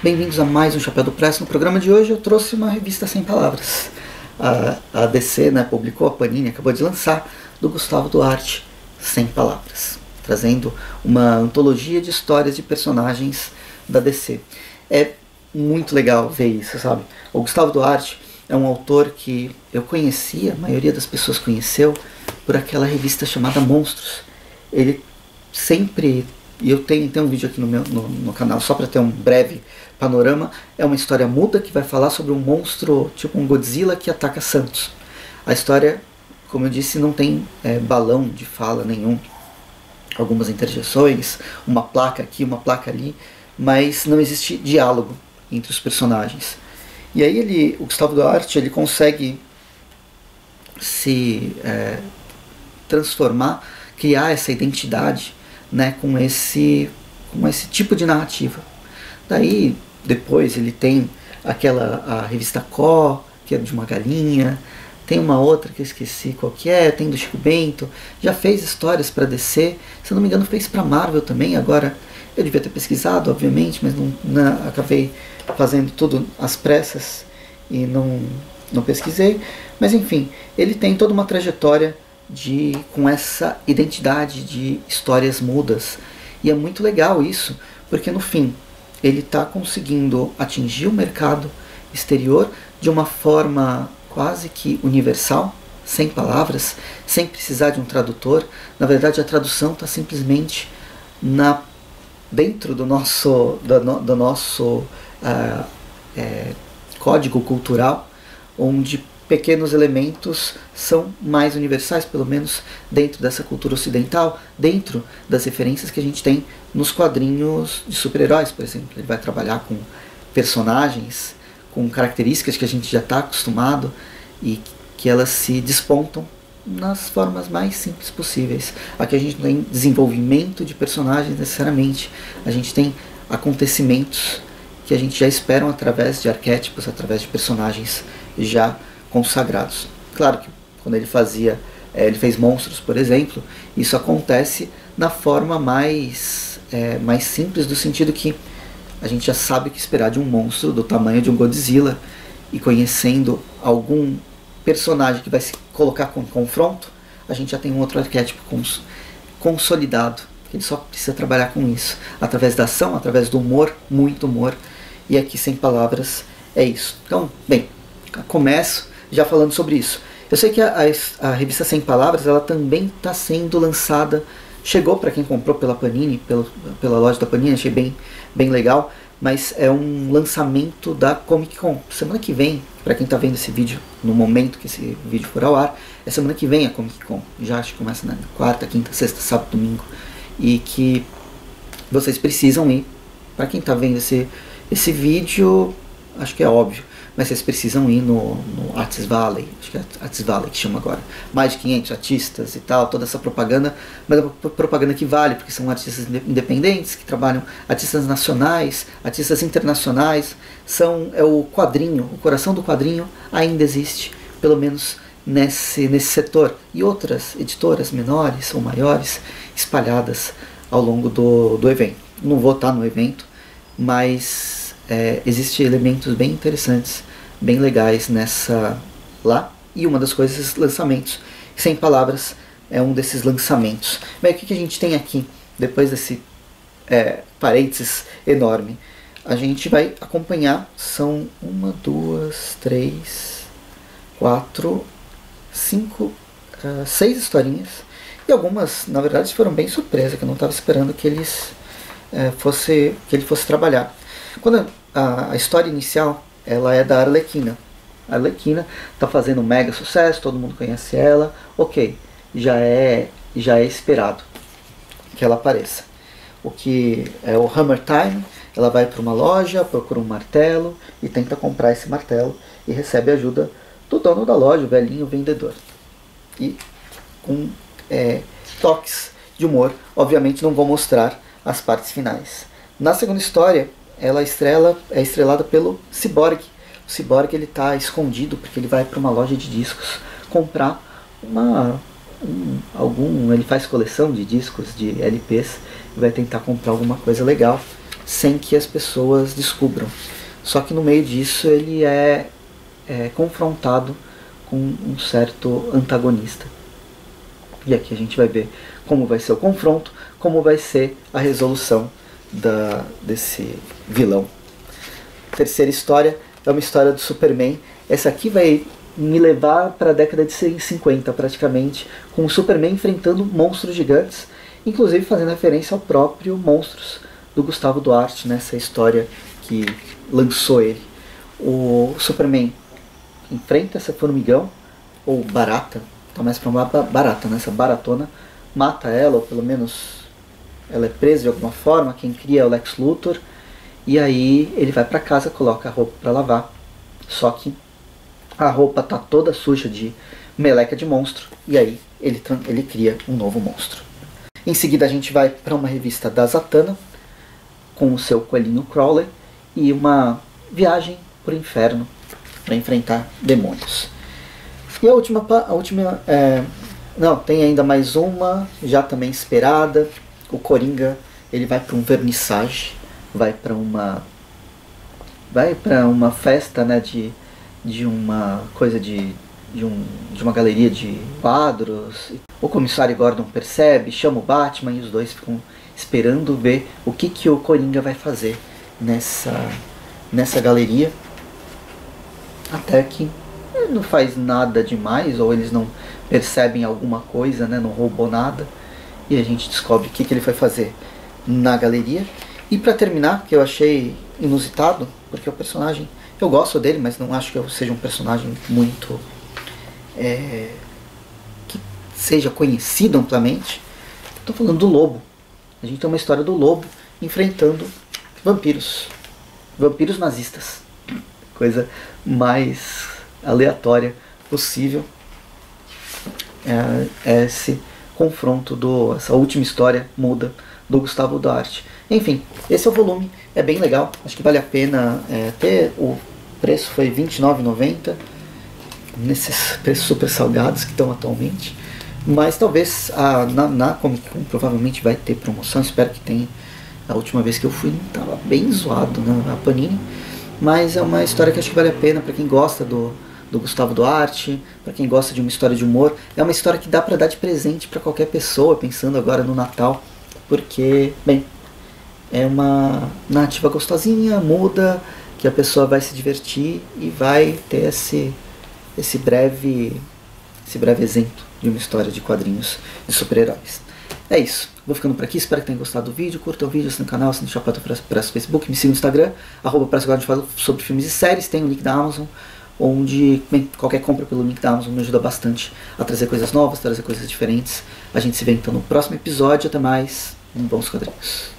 Bem-vindos a mais um Chapéu do Press. No programa de hoje eu trouxe uma revista sem palavras. A, a DC né, publicou, a Panini acabou de lançar, do Gustavo Duarte, Sem Palavras, trazendo uma antologia de histórias de personagens da DC. É muito legal ver isso, sabe? O Gustavo Duarte é um autor que eu conhecia, a maioria das pessoas conheceu, por aquela revista chamada Monstros. Ele sempre e eu tenho, tenho um vídeo aqui no meu no, no canal só para ter um breve panorama. É uma história muda que vai falar sobre um monstro, tipo um Godzilla, que ataca Santos. A história, como eu disse, não tem é, balão de fala nenhum. Algumas interjeções, uma placa aqui, uma placa ali, mas não existe diálogo entre os personagens. E aí ele, o Gustavo Duarte, ele consegue se é, transformar, criar essa identidade né, com esse com esse tipo de narrativa. Daí depois ele tem aquela a revista Có, que é de uma galinha, tem uma outra que eu esqueci qual que é, tem do Chico Bento, já fez histórias para DC, se não me engano fez para Marvel também, agora eu devia ter pesquisado, obviamente, mas não, não, acabei fazendo tudo às pressas e não, não pesquisei. Mas enfim, ele tem toda uma trajetória de com essa identidade de histórias mudas. E é muito legal isso, porque no fim ele está conseguindo atingir o mercado exterior de uma forma quase que universal, sem palavras, sem precisar de um tradutor. Na verdade, a tradução está simplesmente na dentro do nosso do, do nosso uh, é, código cultural, onde pequenos elementos são mais universais, pelo menos dentro dessa cultura ocidental, dentro das referências que a gente tem nos quadrinhos de super-heróis, por exemplo. Ele vai trabalhar com personagens com características que a gente já está acostumado e que elas se despontam nas formas mais simples possíveis. Aqui a gente não tem desenvolvimento de personagens necessariamente, a gente tem acontecimentos que a gente já esperam através de arquétipos, através de personagens já consagrados. Claro que quando ele fazia, é, ele fez monstros, por exemplo, isso acontece na forma mais, é, mais simples, do sentido que a gente já sabe o que esperar de um monstro do tamanho de um Godzilla e conhecendo algum personagem que vai se colocar com confronto, a gente já tem um outro arquétipo cons consolidado. Ele só precisa trabalhar com isso, através da ação, através do humor, muito humor. E aqui, sem palavras, é isso. Então, bem, começo já falando sobre isso. Eu sei que a, a, a revista Sem Palavras ela também está sendo lançada. Chegou para quem comprou pela Panini, pela, pela loja da Panini, achei bem, bem legal. Mas é um lançamento da Comic Con. Semana que vem, para quem está vendo esse vídeo no momento que esse vídeo for ao ar, é semana que vem a Comic Con. Já acho que começa na quarta, quinta, sexta, sábado, domingo. E que vocês precisam ir. Para quem está vendo esse, esse vídeo, acho que é óbvio mas vocês precisam ir no, no Arts Valley, acho que é Arts Valley que chama agora. Mais de 500 artistas e tal, toda essa propaganda, mas é uma propaganda que vale, porque são artistas independentes que trabalham, artistas nacionais, artistas internacionais, são é o quadrinho, o coração do quadrinho ainda existe, pelo menos nesse, nesse setor. E outras editoras menores ou maiores espalhadas ao longo do, do evento. Não vou estar no evento, mas é, existem elementos bem interessantes bem legais nessa lá. E uma das coisas, lançamentos. Sem palavras, é um desses lançamentos. Mas o que, que a gente tem aqui, depois desse é, parênteses enorme? A gente vai acompanhar, são uma, duas, três, quatro, cinco, uh, seis historinhas. E algumas, na verdade, foram bem surpresa, que eu não estava esperando que eles uh, fosse, que ele fosse trabalhar. Quando a, a história inicial ela é da Arlequina. A Arlequina está fazendo um mega sucesso, todo mundo conhece ela, ok, já é, já é esperado que ela apareça. O que é o Hammer Time, ela vai para uma loja, procura um martelo e tenta comprar esse martelo e recebe ajuda do dono da loja, o velhinho vendedor. E com é, toques de humor, obviamente não vou mostrar as partes finais. Na segunda história, ela estrela, é estrelada pelo Cyborg. O Cyborg ele está escondido porque ele vai para uma loja de discos comprar uma um, algum, ele faz coleção de discos, de LPs e vai tentar comprar alguma coisa legal. sem que as pessoas descubram. Só que no meio disso ele é, é confrontado com um certo antagonista. E aqui a gente vai ver como vai ser o confronto, como vai ser a resolução da, desse vilão. Terceira história é uma história do Superman. Essa aqui vai me levar para a década de 50 praticamente, com o Superman enfrentando monstros gigantes, inclusive fazendo referência ao próprio Monstros do Gustavo Duarte, nessa história que lançou ele. O Superman enfrenta essa formigão, ou barata, tá mais para uma barata, né? essa baratona, mata ela, ou pelo menos ela é presa de alguma forma, quem cria é o Lex Luthor, e aí ele vai para casa, coloca a roupa para lavar, só que a roupa tá toda suja de meleca de monstro, e aí ele, ele cria um novo monstro. Em seguida a gente vai para uma revista da Zatanna, com o seu coelhinho Crawler, e uma viagem por inferno para enfrentar demônios. E a última, a última é, não, tem ainda mais uma, já também esperada. O Coringa, ele vai para um vernissage, vai para uma vai para uma festa, né, de, de uma coisa de, de, um, de uma galeria de quadros. O comissário Gordon percebe, chama o Batman e os dois ficam esperando ver o que, que o Coringa vai fazer nessa, nessa galeria. Até que não faz nada demais, ou eles não percebem alguma coisa, né, não roubou nada. E a gente descobre o que, que ele foi fazer na galeria. E para terminar, que eu achei inusitado, porque o personagem, eu gosto dele, mas não acho que eu seja um personagem muito. É, que seja conhecido amplamente. Estou falando do lobo. A gente tem uma história do lobo enfrentando vampiros. Vampiros nazistas. Coisa mais aleatória possível. É, é esse confronto do essa última história muda do Gustavo Duarte. Enfim, esse é o volume, é bem legal, acho que vale a pena é, ter o preço foi R$29,90 nesses preços super salgados que estão atualmente. Mas talvez a, na, na Comic Con provavelmente vai ter promoção, espero que tenha. A última vez que eu fui estava bem zoado né, a Panini. Mas é uma história que acho que vale a pena para quem gosta do, do Gustavo Duarte, para quem gosta de uma história de humor. É uma história que dá para dar de presente para qualquer pessoa, pensando agora no Natal, porque, bem, é uma narrativa gostosinha, muda, que a pessoa vai se divertir e vai ter esse, esse breve esse breve exemplo de uma história de quadrinhos de super-heróis. É isso. Vou ficando por aqui. Espero que tenham gostado do vídeo. Curta o vídeo, assine o canal, assine o Chapéu Press Facebook. Me siga no Instagram, arroba Press sobre filmes e séries. Tem o link da Amazon, onde bem, qualquer compra pelo link da Amazon me ajuda bastante a trazer coisas novas, trazer coisas diferentes. A gente se vê então no próximo episódio. Até mais. Um bons quadrinhos.